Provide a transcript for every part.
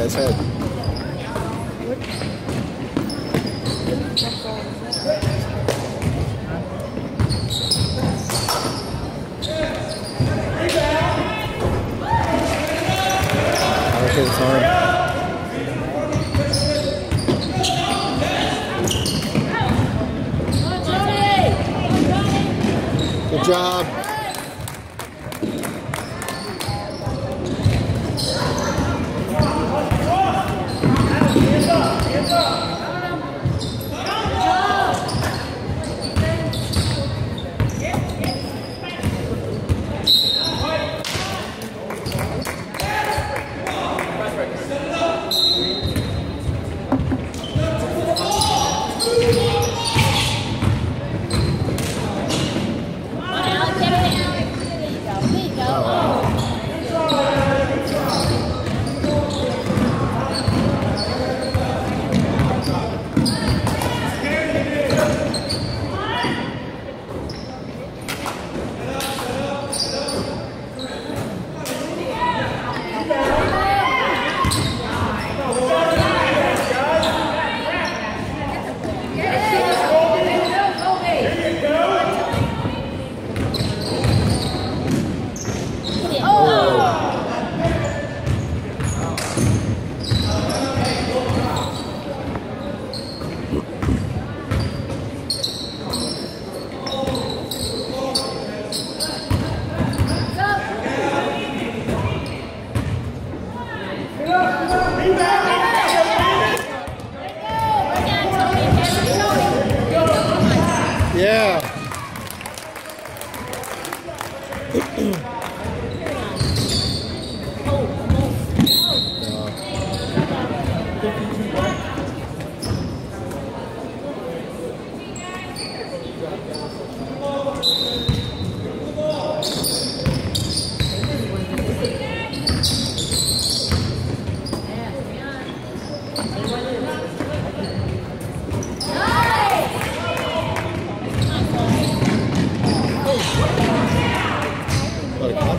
guy's head.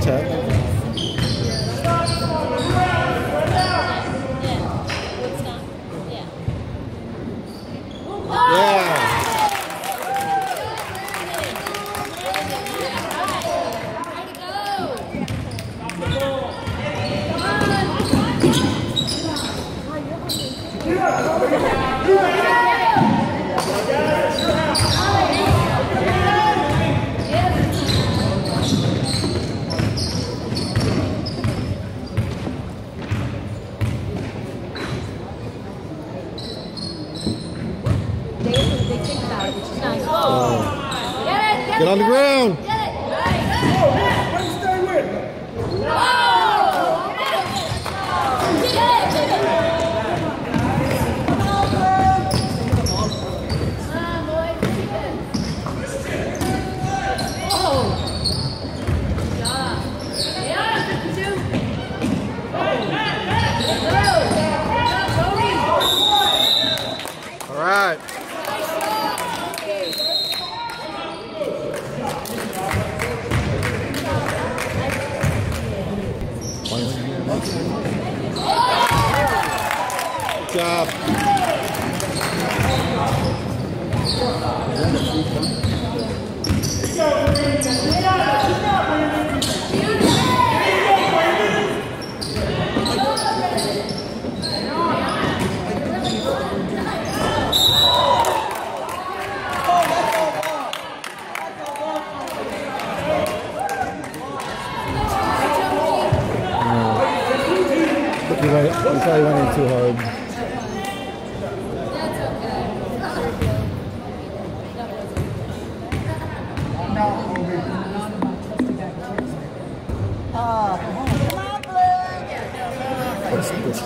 A lot of contact. Yeah. Get on the ground. All right. Good job. You, you probably went in too hard.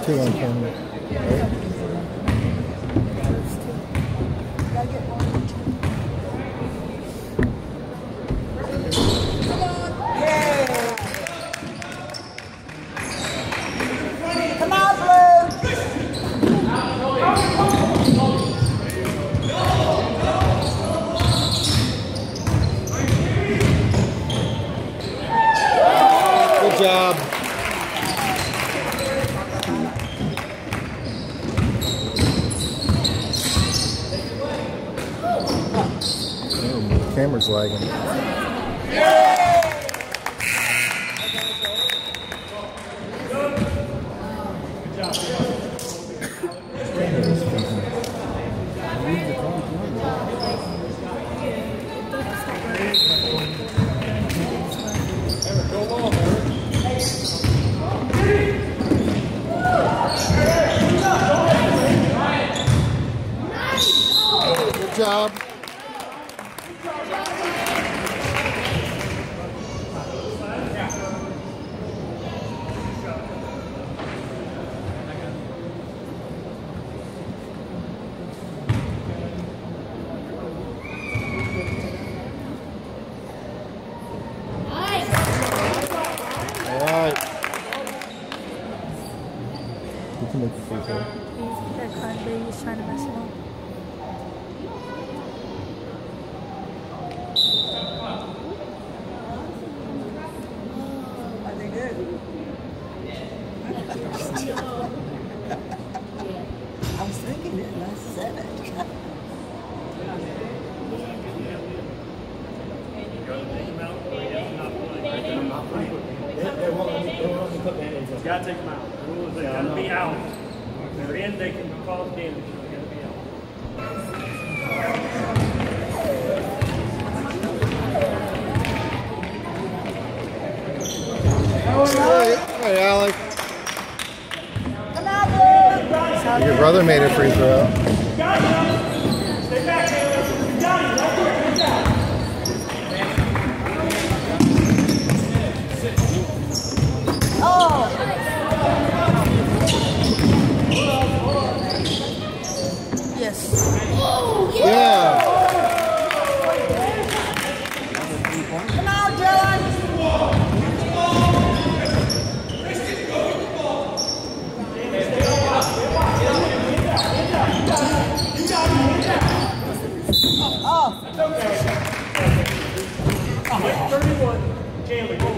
Two on camera. wagon. they can cause damage. Hey, Alex. Your brother made a free throw. Yes. Yeah. yeah. Come on, Dylan. Oh. 31, Jalen.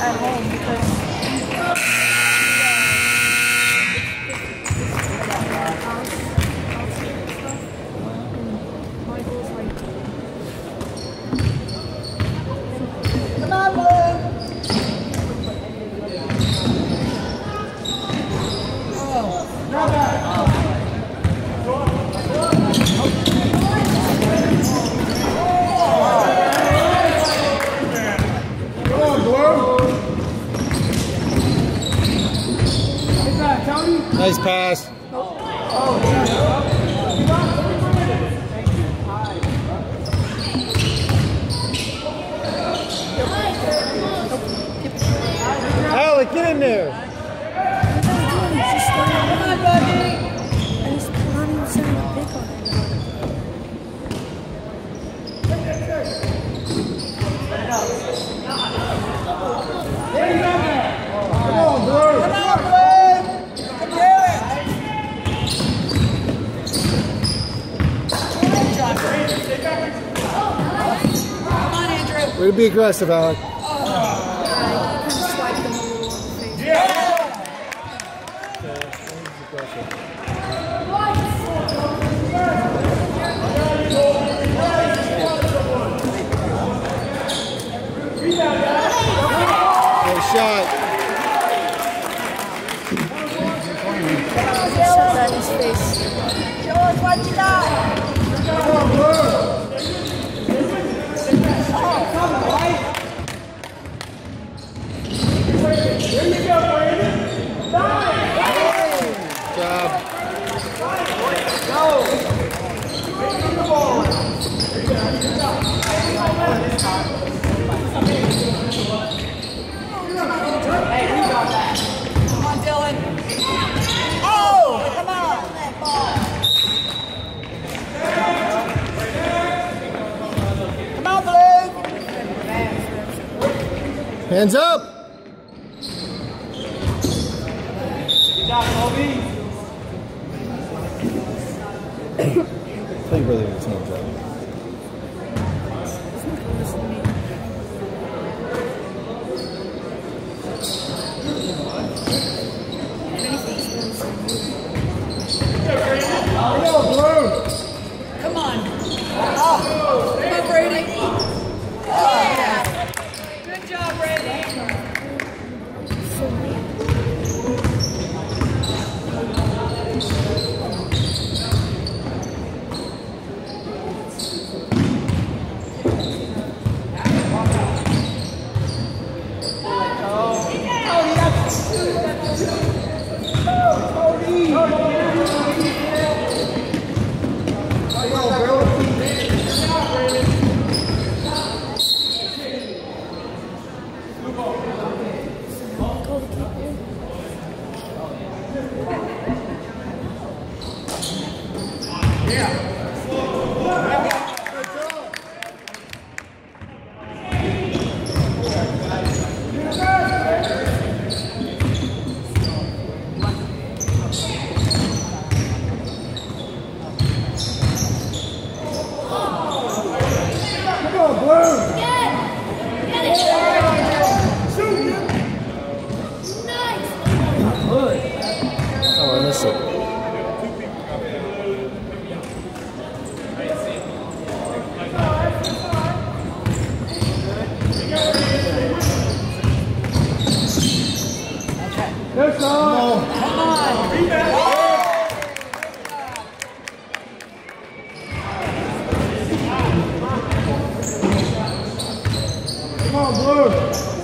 Uh, at home because Michael's like Come on, Blue. Nice pass. Alec, get in there. He's just and he's not even sending a pick on it. Come on, Blue. You can do it. Come on, Andrew. Way to be aggressive, Alec. Kind of swiped him a little on the face. Nice shot. Shot that in his face. Show us what you got. Good job. Come on, Dylan. Oh, come on. That ball. Come on, Blue. Hands up. favor.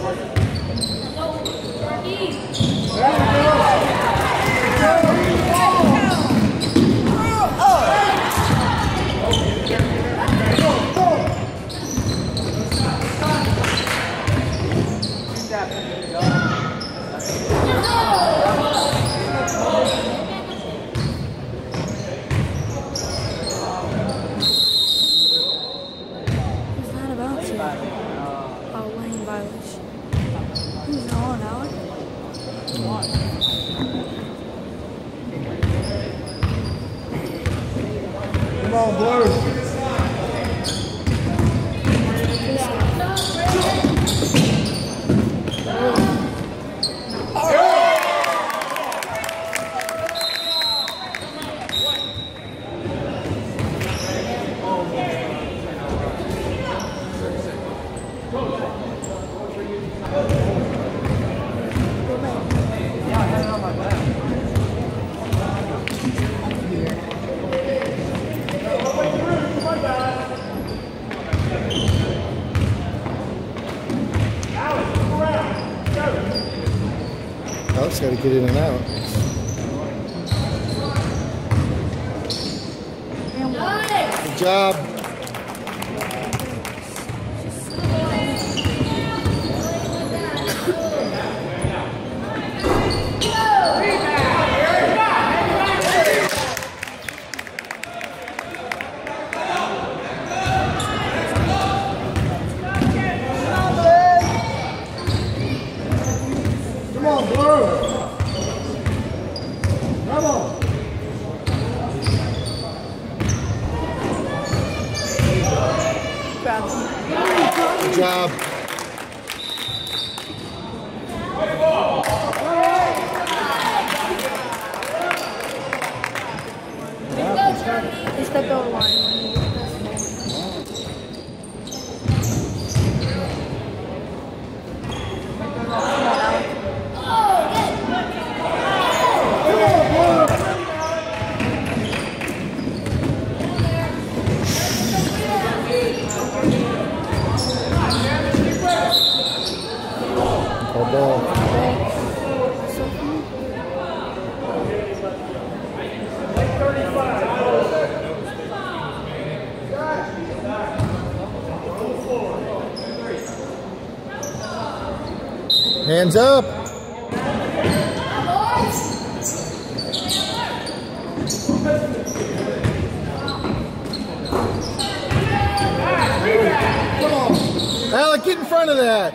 Job. Come on, Blue. Come on. Good job. It's the goal line. Call ball. Hands up. Alec, get in front of that.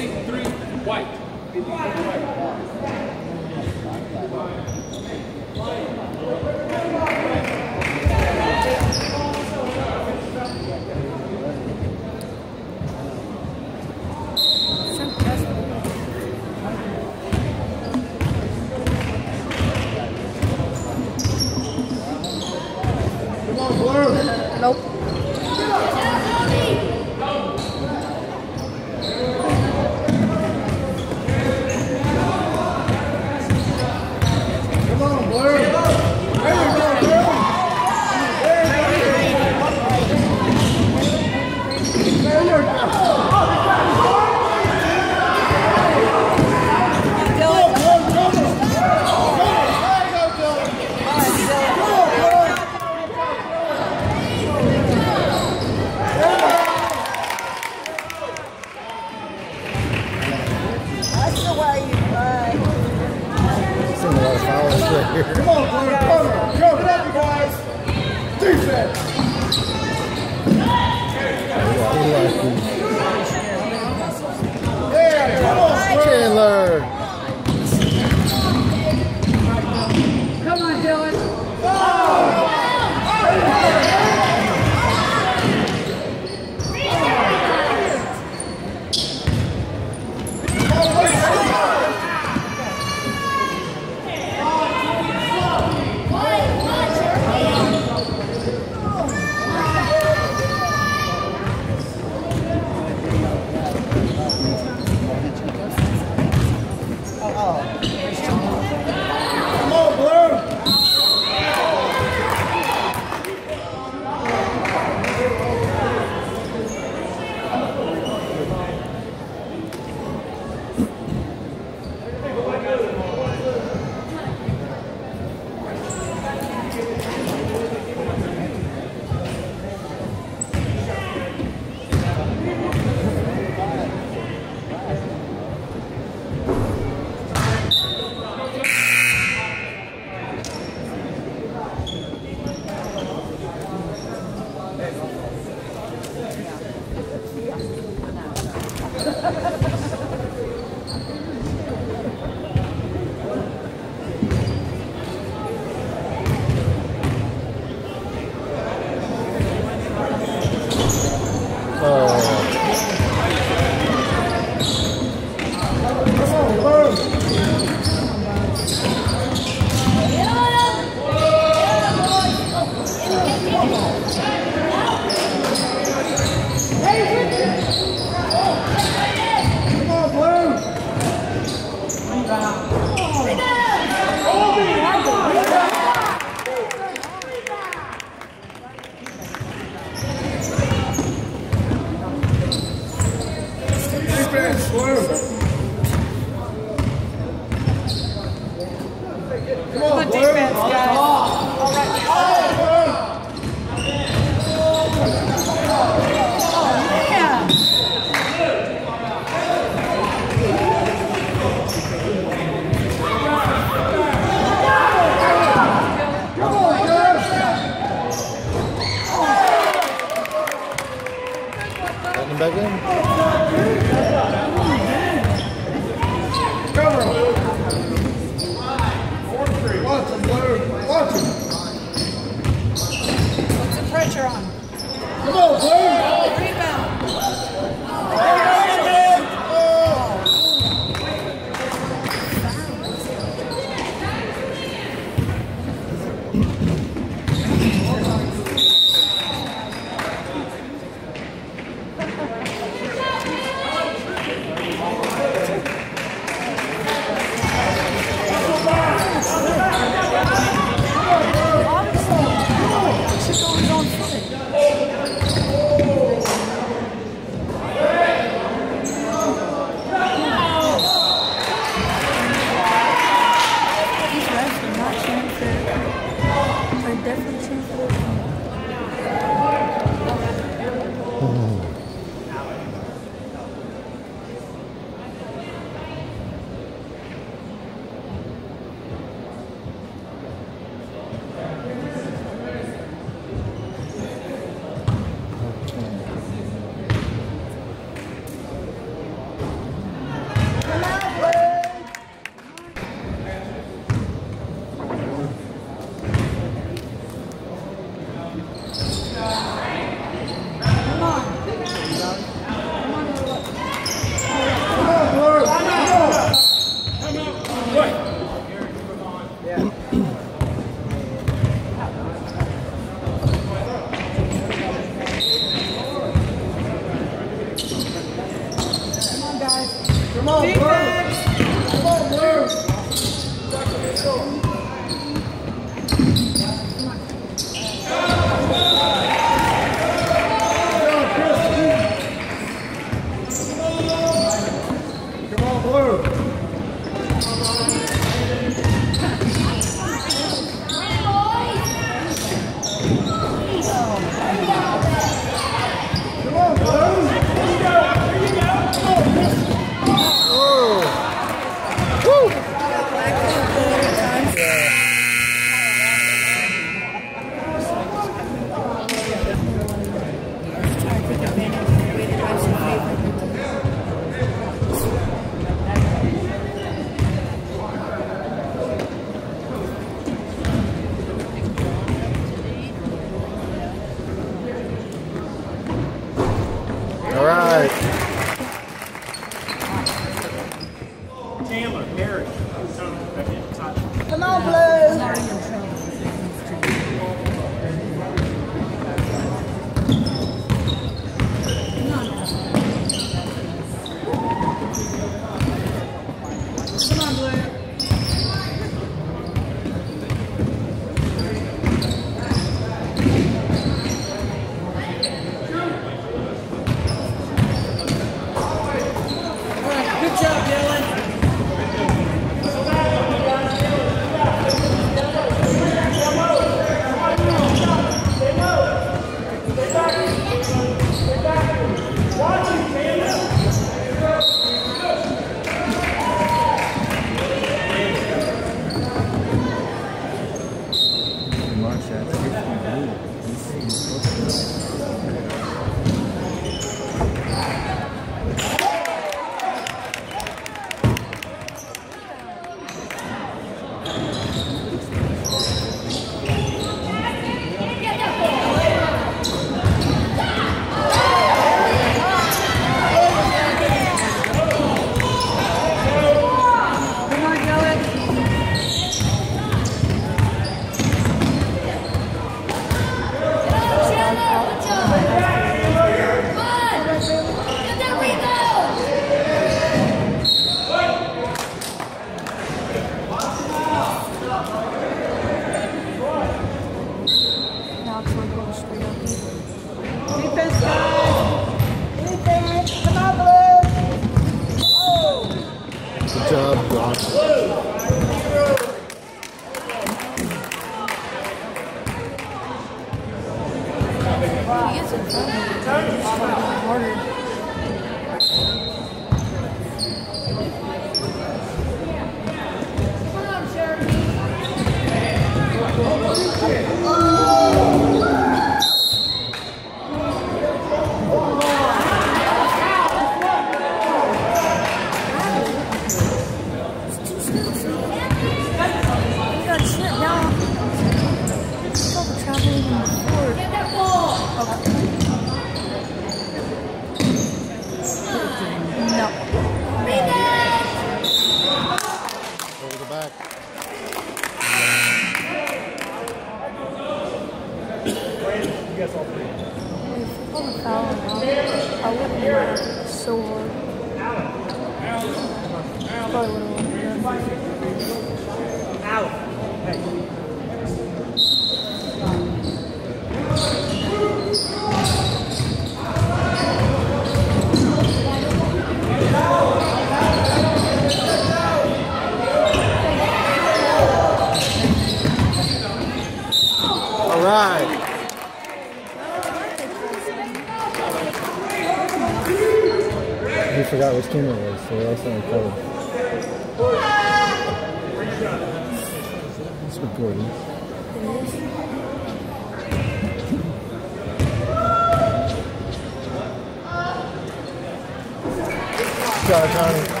Good job,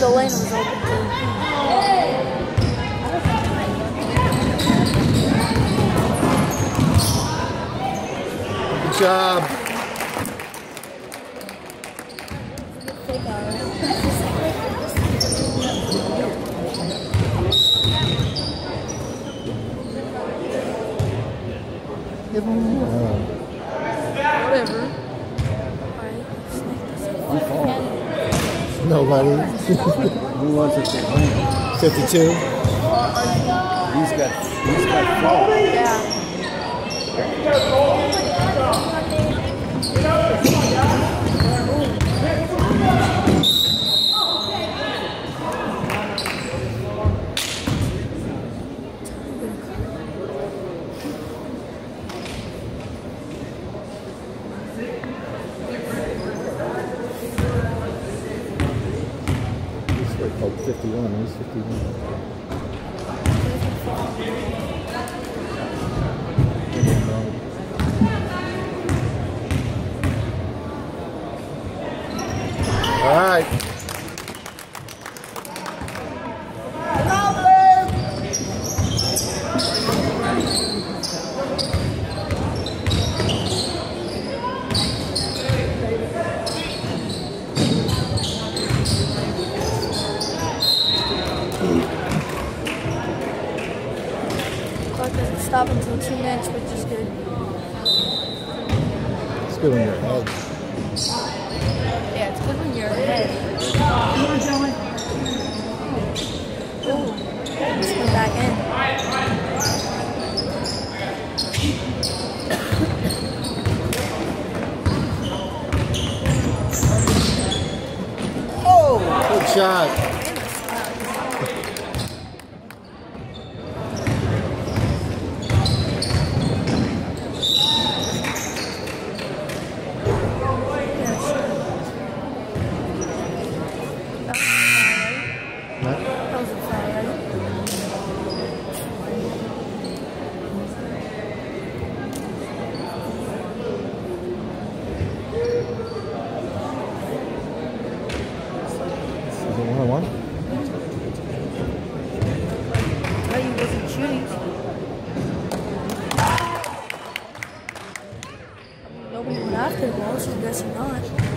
the lane was open too. Good job. Who wants it 52. He's got, he's got four. also does not.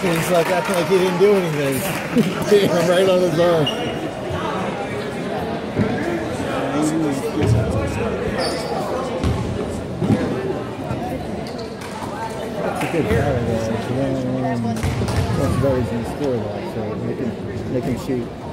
He's like acting like he didn't do anything. Hitting him right on his arm. That's a good pattern there. It's one on one. That's better than score that, so make him, make him shoot.